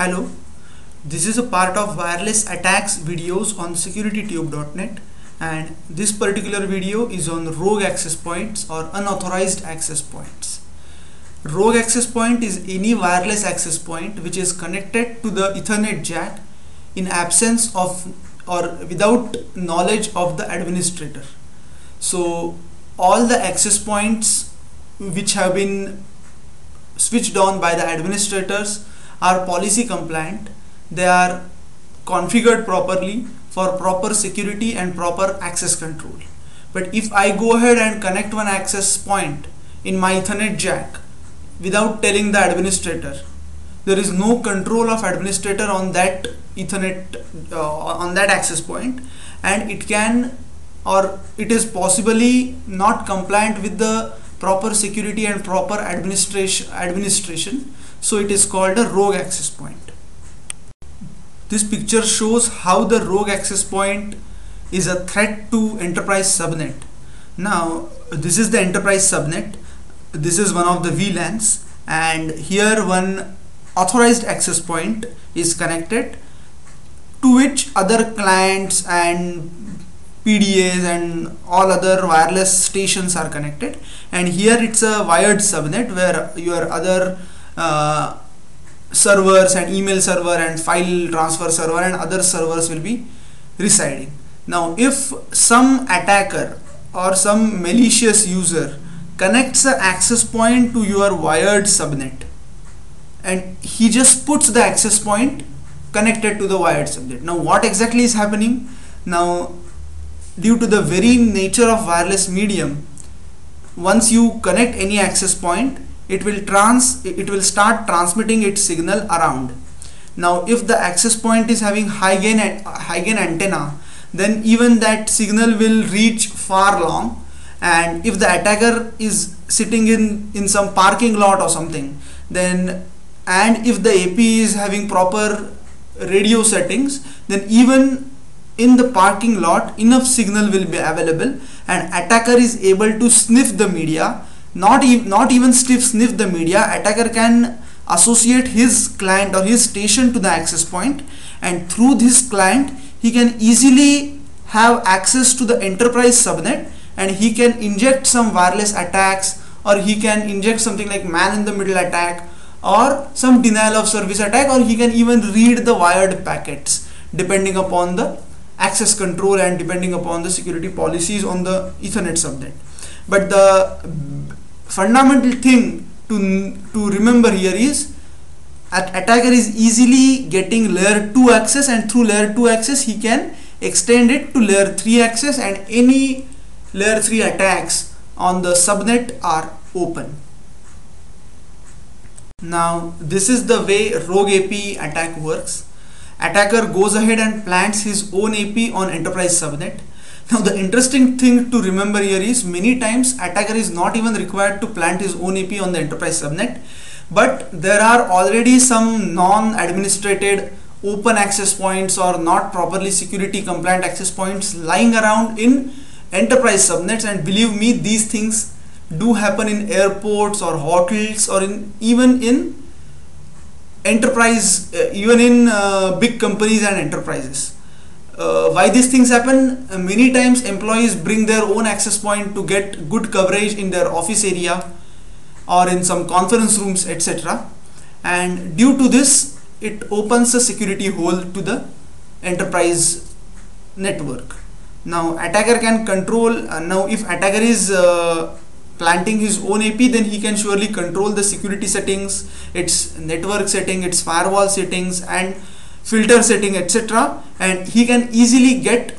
Hello, this is a part of wireless attacks videos on securitytube.net and this particular video is on rogue access points or unauthorized access points. Rogue access point is any wireless access point which is connected to the ethernet jack in absence of or without knowledge of the administrator. So all the access points which have been switched on by the administrators are policy compliant they are configured properly for proper security and proper access control. But if I go ahead and connect one access point in my ethernet jack without telling the administrator there is no control of administrator on that ethernet uh, on that access point and it can or it is possibly not compliant with the proper security and proper administration administration so it is called a rogue access point. This picture shows how the rogue access point is a threat to enterprise subnet. Now this is the enterprise subnet. This is one of the VLANs and here one authorized access point is connected to which other clients and PDAs and all other wireless stations are connected. And here it's a wired subnet where your other uh, servers and email server and file transfer server and other servers will be residing. Now if some attacker or some malicious user connects the access point to your wired subnet and he just puts the access point connected to the wired subnet. Now what exactly is happening? Now due to the very nature of wireless medium once you connect any access point it will trans it will start transmitting its signal around. Now if the access point is having high gain high gain antenna then even that signal will reach far long. And if the attacker is sitting in in some parking lot or something then and if the AP is having proper radio settings then even in the parking lot enough signal will be available and attacker is able to sniff the media not, e not even sniff, sniff the media. Attacker can associate his client or his station to the access point and through this client he can easily have access to the enterprise subnet and he can inject some wireless attacks or he can inject something like man in the middle attack or some denial of service attack or he can even read the wired packets depending upon the access control and depending upon the security policies on the ethernet subnet. But the fundamental thing to, to remember here is attacker is easily getting layer 2 access and through layer 2 access he can extend it to layer 3 access and any layer 3 attacks on the subnet are open. Now this is the way rogue AP attack works. Attacker goes ahead and plants his own AP on enterprise subnet now the interesting thing to remember here is many times attacker is not even required to plant his own AP on the enterprise subnet but there are already some non-administrated open access points or not properly security compliant access points lying around in enterprise subnets. And believe me these things do happen in airports or hotels or in even in enterprise uh, even in uh, big companies and enterprises uh, why these things happen? Uh, many times employees bring their own access point to get good coverage in their office area or in some conference rooms etc and due to this it opens a security hole to the enterprise network. Now attacker can control uh, now if attacker is uh, planting his own AP then he can surely control the security settings its network setting its firewall settings and filter setting etc and he can easily get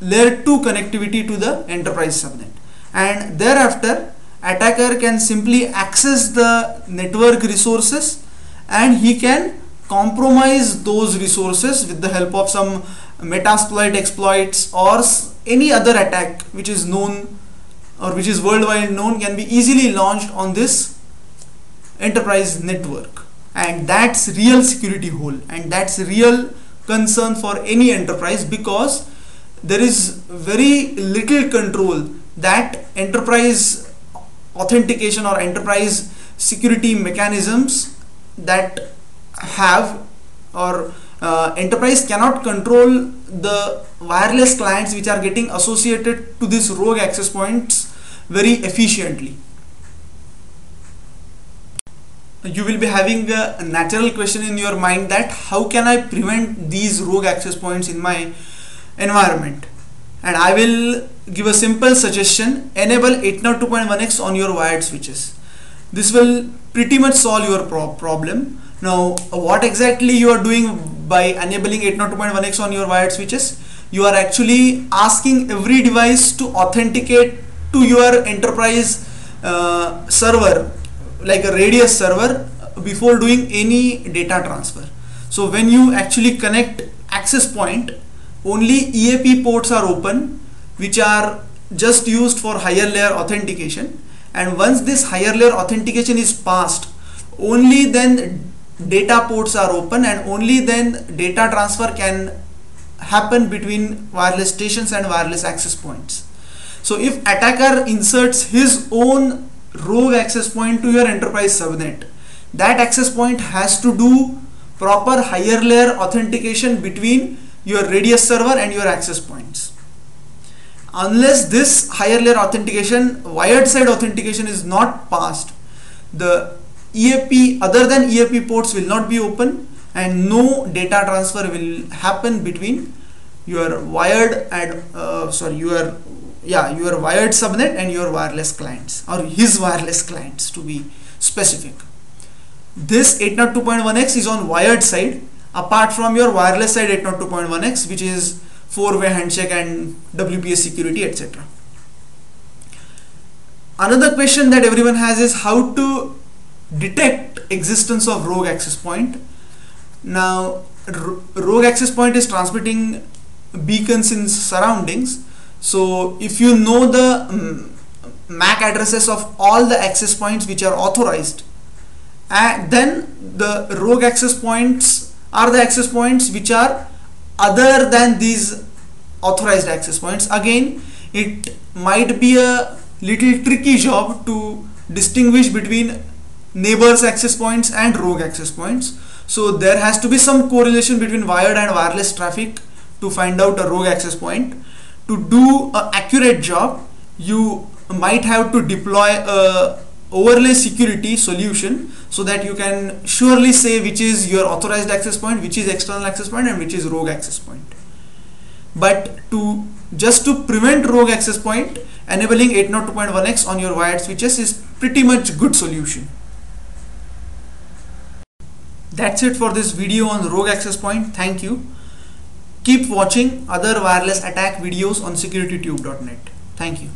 layer 2 connectivity to the enterprise subnet. And thereafter attacker can simply access the network resources and he can compromise those resources with the help of some metasploit exploits or any other attack which is known or which is worldwide known can be easily launched on this enterprise network. And that's real security hole. And that's real concern for any enterprise because there is very little control that enterprise authentication or enterprise security mechanisms that have or uh, enterprise cannot control the wireless clients which are getting associated to these rogue access points very efficiently you will be having a natural question in your mind that how can I prevent these rogue access points in my environment? And I will give a simple suggestion. Enable 802.1x on your wired switches. This will pretty much solve your pro problem. Now what exactly you are doing by enabling 802.1x on your wired switches? You are actually asking every device to authenticate to your enterprise uh, server like a radius server before doing any data transfer. So when you actually connect access point only EAP ports are open which are just used for higher layer authentication. And once this higher layer authentication is passed only then data ports are open and only then data transfer can happen between wireless stations and wireless access points. So if attacker inserts his own rogue access point to your enterprise subnet. That access point has to do proper higher layer authentication between your radius server and your access points. Unless this higher layer authentication wired side authentication is not passed the EAP other than EAP ports will not be open and no data transfer will happen between your wired and uh, sorry your yeah your wired subnet and your wireless clients or his wireless clients to be specific. This 802.1x is on wired side. Apart from your wireless side 802.1x which is four-way handshake and WPS security etc another question that everyone has is how to detect existence of rogue access point. Now rogue access point is transmitting beacons in surroundings so if you know the um, MAC addresses of all the access points which are authorized and then the rogue access points are the access points which are other than these authorized access points. Again it might be a little tricky job to distinguish between neighbors access points and rogue access points. So there has to be some correlation between wired and wireless traffic to find out a rogue access point to do an accurate job you might have to deploy a overlay security solution so that you can surely say which is your authorized access point which is external access point and which is rogue access point but to just to prevent rogue access point enabling 802.1x on your wired switches is pretty much good solution that's it for this video on rogue access point. Thank you. Keep watching other wireless attack videos on securitytube.net. Thank you.